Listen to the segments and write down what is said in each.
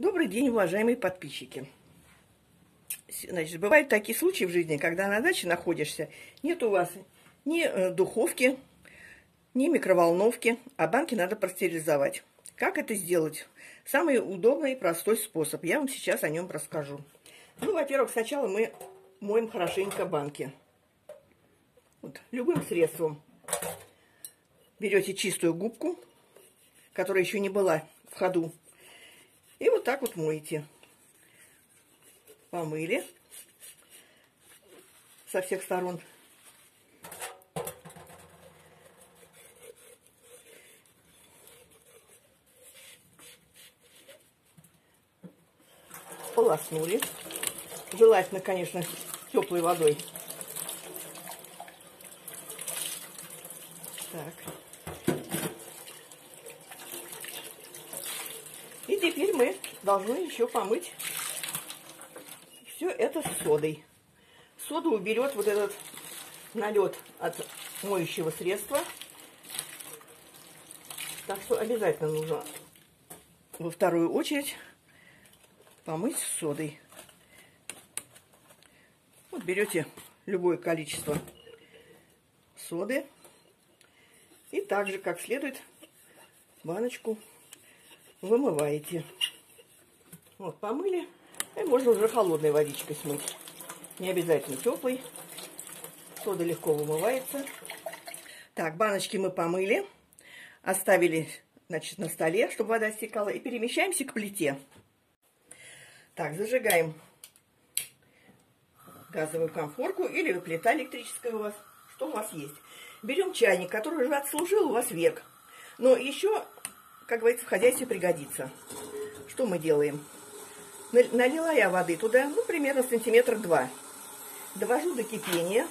Добрый день, уважаемые подписчики. Значит, бывают такие случаи в жизни, когда на даче находишься, нет у вас ни э, духовки, ни микроволновки, а банки надо простерилизовать. Как это сделать? Самый удобный и простой способ. Я вам сейчас о нем расскажу. Ну, во-первых, сначала мы моем хорошенько банки. Вот, любым средством. Берете чистую губку, которая еще не была в ходу, так вот моете. Помыли со всех сторон. Полоснули. Желательно, конечно, теплой водой. Так. И теперь мы должны еще помыть все это с содой. Сода уберет вот этот налет от моющего средства. Так что обязательно нужно во вторую очередь помыть с содой. Вот берете любое количество соды и также как следует баночку вымываете. Вот, помыли. И можно уже холодной водичкой смыть. Не обязательно теплой. Сода легко вымывается. Так, баночки мы помыли. Оставили, значит, на столе, чтобы вода стекала. И перемещаемся к плите. Так, зажигаем газовую конфорку или плита электрическая у вас, что у вас есть. Берем чайник, который уже отслужил у вас век. Но еще как говорится, в хозяйстве пригодится. Что мы делаем? Налила я воды туда, ну, примерно сантиметр два. Довожу до кипения.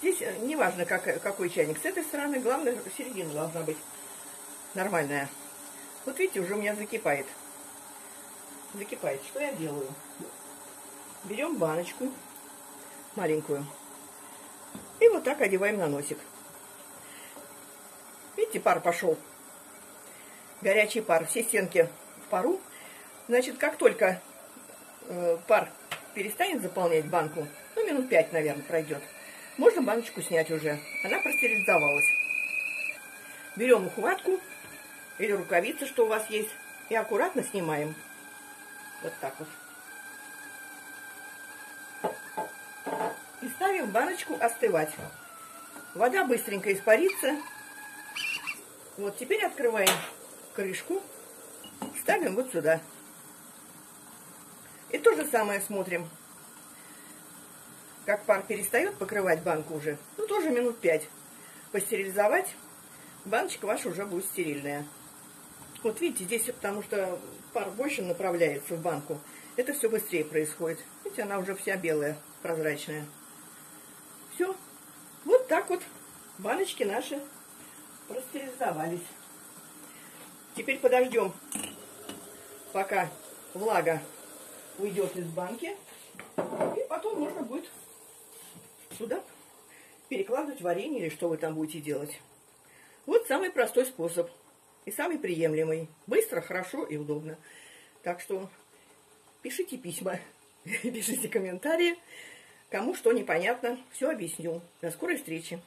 Здесь э, неважно, как, какой чайник. С этой стороны, главное, середина должна быть нормальная. Вот видите, уже у меня закипает. Закипает. Что я делаю? Берем баночку маленькую. И вот так одеваем на носик. Видите, пар пошел горячий пар, все стенки в пару. Значит, как только э, пар перестанет заполнять банку, ну, минут пять, наверное, пройдет, можно баночку снять уже. Она простерилизовалась. Берем ухватку или рукавицы, что у вас есть, и аккуратно снимаем. Вот так вот. И ставим баночку остывать. Вода быстренько испарится. Вот, теперь открываем крышку, ставим вот сюда. И то же самое смотрим. Как пар перестает покрывать банку уже, ну тоже минут 5. Постерилизовать, баночка ваша уже будет стерильная. Вот видите, здесь потому что пар больше направляется в банку, это все быстрее происходит. Видите, она уже вся белая, прозрачная. Все. Вот так вот баночки наши простерилизовались. Теперь подождем, пока влага уйдет из банки. И потом можно будет сюда перекладывать варенье или что вы там будете делать. Вот самый простой способ и самый приемлемый. Быстро, хорошо и удобно. Так что пишите письма, пишите комментарии. Кому что непонятно, все объясню. До скорой встречи.